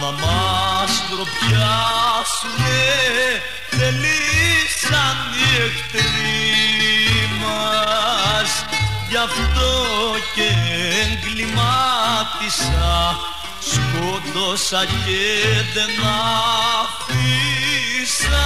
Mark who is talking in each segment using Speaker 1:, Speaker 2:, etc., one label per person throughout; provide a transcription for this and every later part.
Speaker 1: να μας ντροπιάσουνε θελήσαν οι εχθροί μας. Γι' αυτό και εγκλημάτισα σκότωσα και δεν αφήσα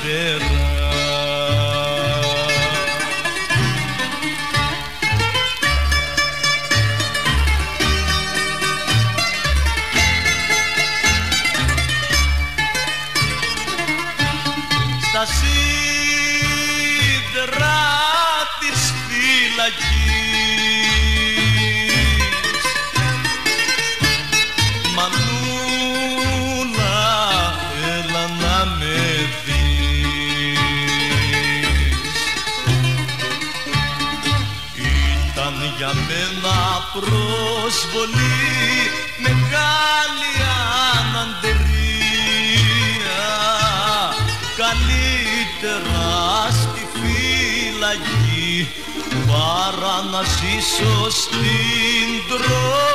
Speaker 1: στα σίδερα στα σίδερα της φυλακής για μένα προσβολή μεγάλη αναντερία. Καλύτερα στη φυλακή παρά να ζήσω στην τρόπη